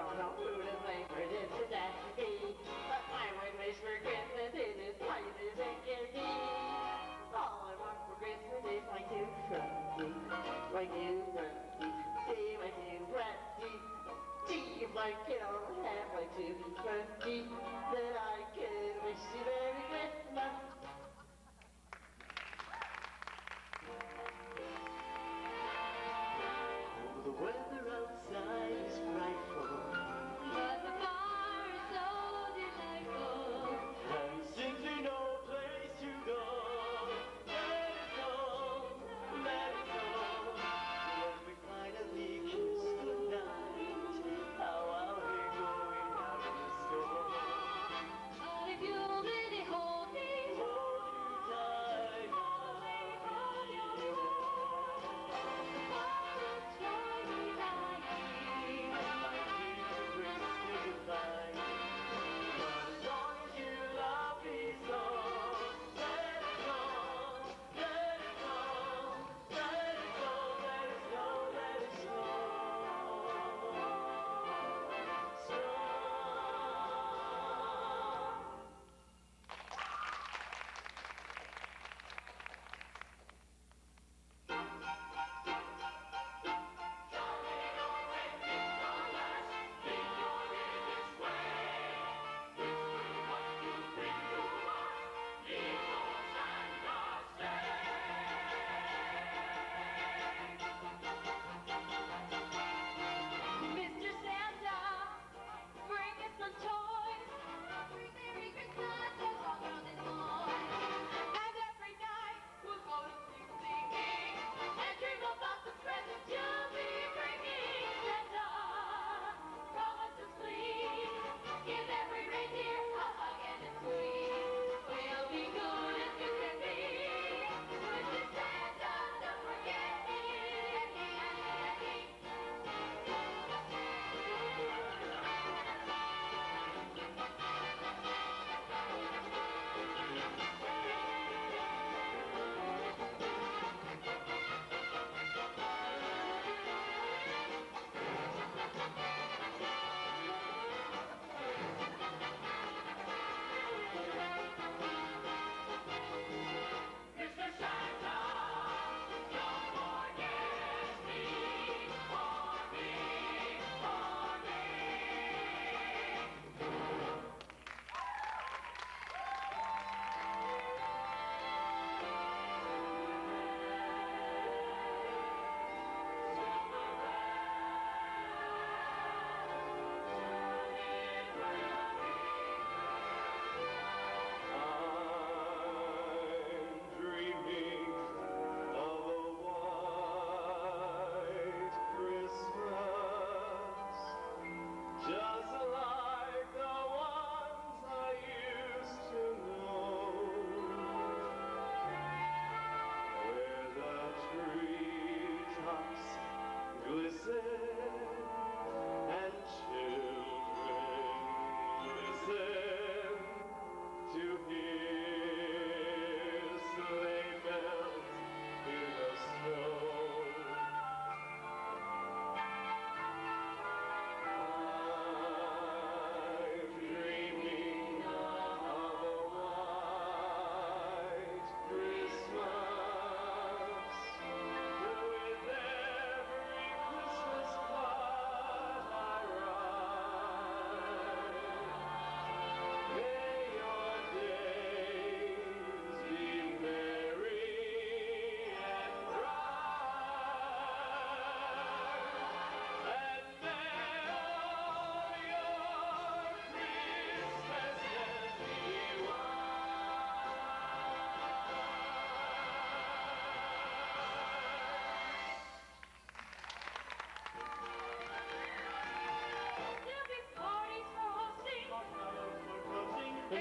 don't know who the flavor is, it's at the key. But my white lace for Christmas is as plain as it can be. All I want for Christmas is my new fuzzy, my new fuzzy, see my new fuzzy. Gee, if I could only have my new fuzzy.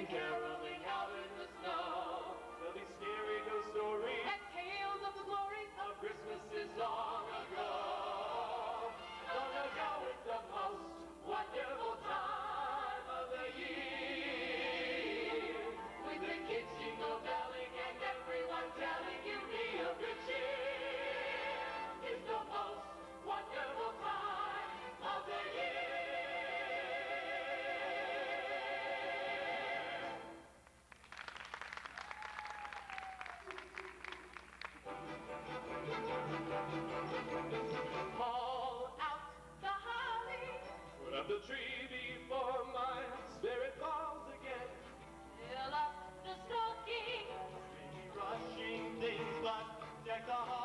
Together. tree before my spirit falls again. Fill up the stockings. Many rushing things, but deck the